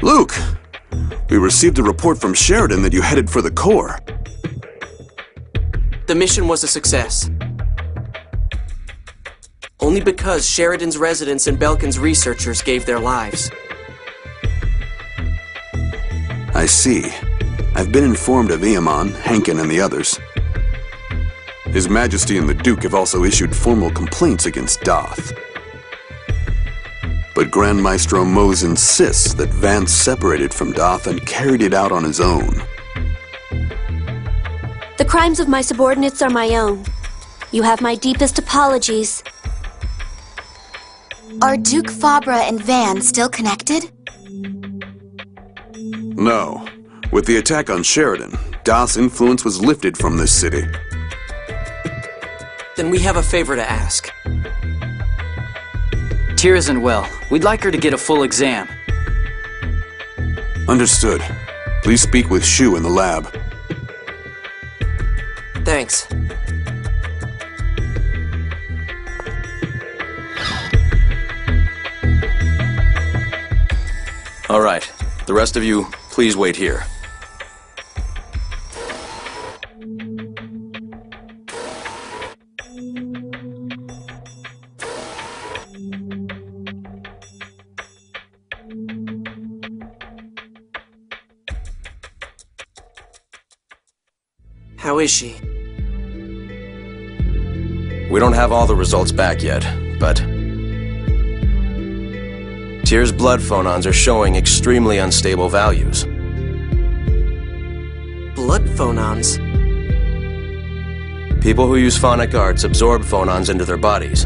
Luke! We received a report from Sheridan that you headed for the core. The mission was a success. Only because Sheridan's residents and Belkend's researchers gave their lives. I see. I've been informed of Iemon, Henken, and the others. His Majesty and the Duke have also issued formal complaints against Daath. But Grand Maestro Mohs insists that Vance separated from Daath and carried it out on his own. The crimes of my subordinates are my own. You have my deepest apologies. Are Duke Fabre and Van still connected? No. With the attack on Sheridan, Daath's influence was lifted from this city. Then we have a favor to ask. Tear isn't well. We'd like her to get a full exam. Understood. Please speak with Shu in the lab. Thanks. All right. The rest of you, please wait here. How is she? We don't have all the results back yet, but... Tear's blood fonons are showing extremely unstable values. Blood fonons? People who use fonic arts absorb fonons into their bodies.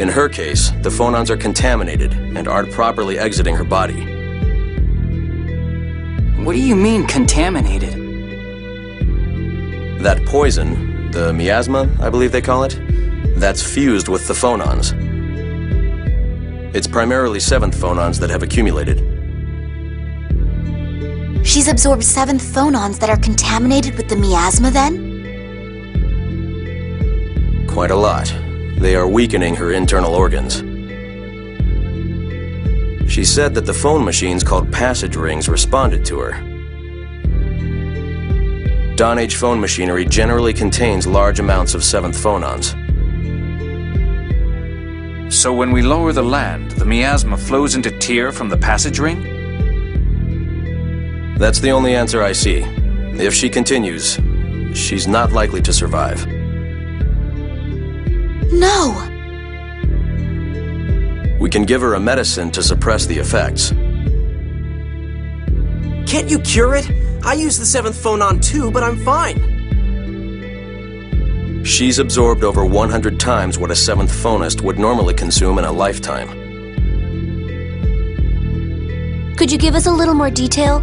In her case, the fonons are contaminated and aren't properly exiting her body. What do you mean, contaminated? That poison, the miasma, I believe they call it, that's fused with the fonons. It's primarily seventh fonons that have accumulated. She's absorbed seventh fonons that are contaminated with the miasma then? Quite a lot. They are weakening her internal organs. She said that the phone machines called passage rings responded to her. Dawn Age phone machinery generally contains large amounts of seventh fonons. So when we lower the land, the miasma flows into Tear from the passage ring? That's the only answer I see. If she continues, she's not likely to survive. No! We can give her a medicine to suppress the effects. Can't you cure it? I use the seventh fonon too, but I'm fine. She's absorbed over 100 times what a seventh fonist would normally consume in a lifetime. Could you give us a little more detail?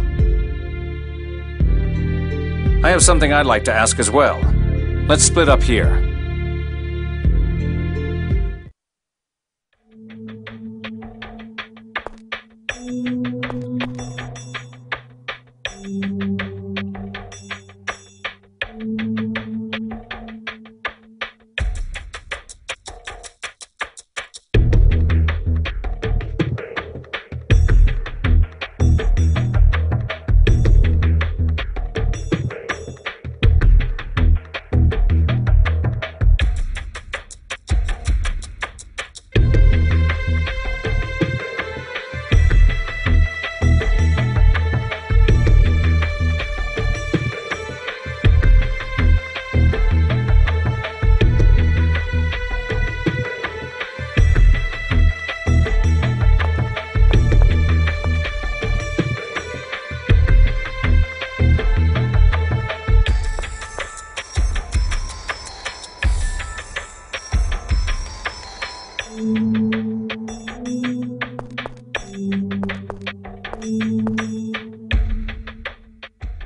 I have something I'd like to ask as well. Let's split up here.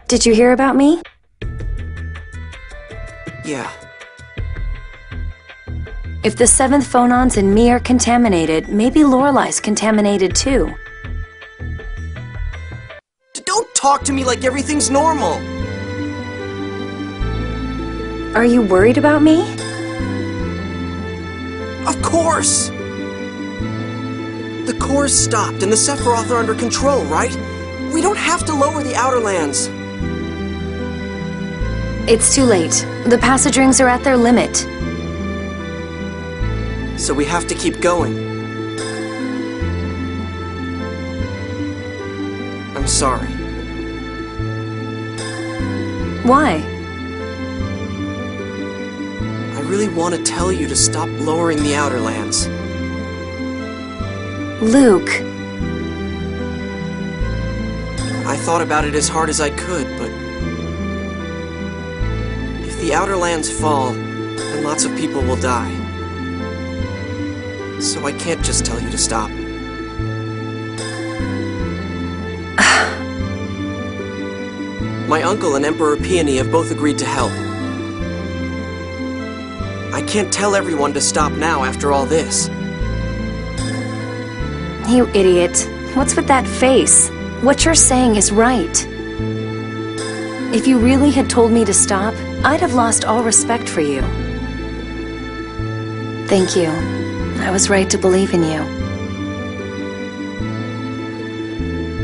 Did you hear about me? Yeah. If the seventh fonons in me are contaminated, maybe Lorelei's contaminated too. D don't talk to me like everything's normal. Are you worried about me? Of course! The core's stopped and the Sephiroth are under control, right? We don't have to lower the Outer Lands. It's too late. The passage rings are at their limit. So we have to keep going. I'm sorry. Why? I really want to tell you to stop lowering the Outer Lands. Luke. I thought about it as hard as I could, but... The Outer Lands fall, then lots of people will die. So I can't just tell you to stop. My uncle and Emperor Peony have both agreed to help. I can't tell everyone to stop now after all this. You idiot. What's with that face? What you're saying is right. If you really had told me to stop, I'd have lost all respect for you. Thank you. I was right to believe in you.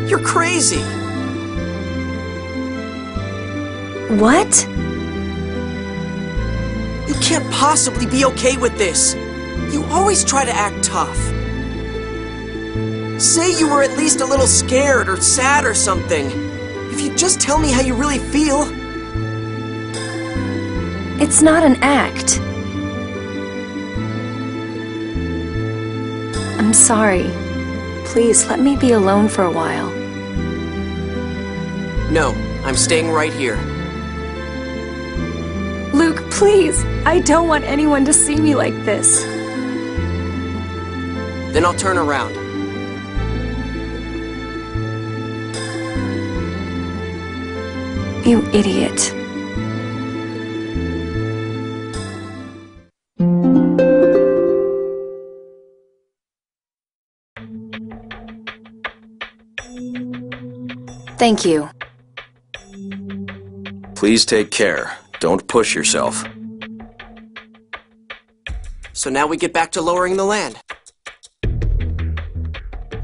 You're crazy! What? You can't possibly be okay with this. You always try to act tough. Say you were at least a little scared or sad or something. If you just tell me how you really feel. It's not an act. I'm sorry. Please let me be alone for a while. No, I'm staying right here. Luke, please! I don't want anyone to see me like this. Then I'll turn around. You idiot. Thank you. Please take care. Don't push yourself. So now we get back to lowering the land.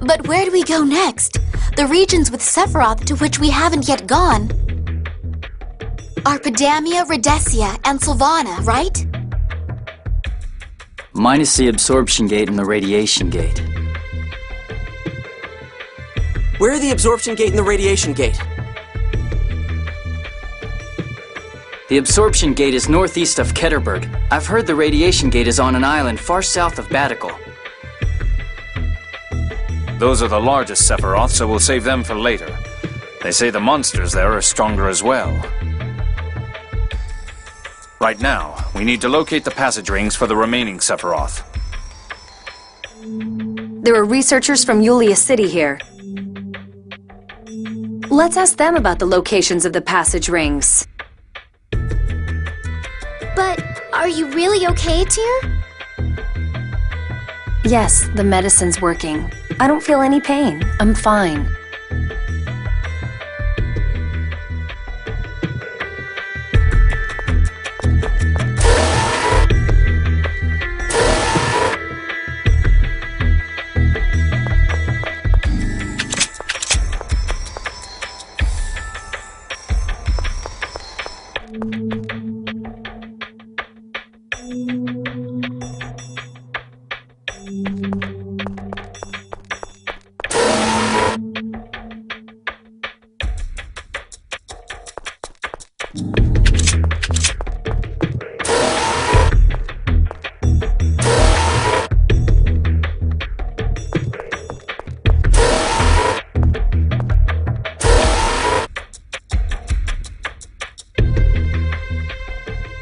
But where do we go next? The regions with Sephiroth to which we haven't yet gone are Padamiya, Rhodesia, and Silvana, right? Minus the absorption gate and the radiation gate. Where are the absorption gate and the radiation gate? The absorption gate is northeast of Ketterburg. I've heard the radiation gate is on an island far south of Batical. Those are the largest Sephiroth, so we'll save them for later. They say the monsters there are stronger as well. Right now, we need to locate the passage rings for the remaining Sephiroth. There are researchers from Yulia City here. Let's ask them about the locations of the passage rings. But are you really okay, Tear? Yes, the medicine's working. I don't feel any pain. I'm fine.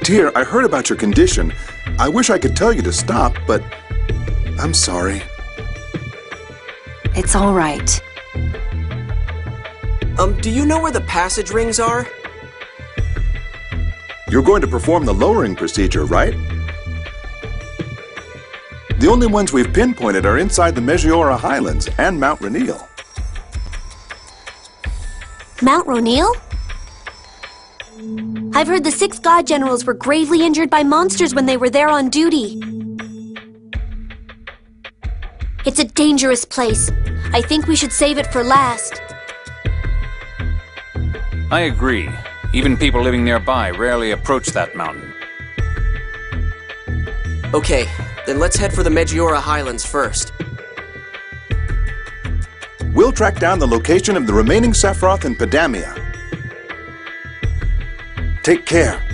Dear, I heard about your condition. I wish I could tell you to stop, but I'm sorry. It's all right. Um, do you know where the passage rings are? You're going to perform the lowering procedure, right? The only ones we've pinpointed are inside the Meggiora Highlands and Mount Roneal. Mount Roneal? I've heard the six god generals were gravely injured by monsters when they were there on duty. It's a dangerous place. I think we should save it for last. I agree. Even people living nearby rarely approach that mountain. Okay, then let's head for the Meggiora Highlands first. We'll track down the location of the remaining Sephiroth in Padamiya. Take care.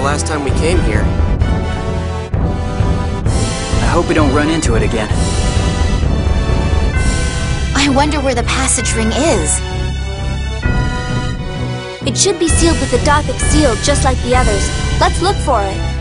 The last time we came here. I hope we don't run into it again. I wonder where the passage ring is. It should be sealed with the Daathic seal just like the others. Let's look for it.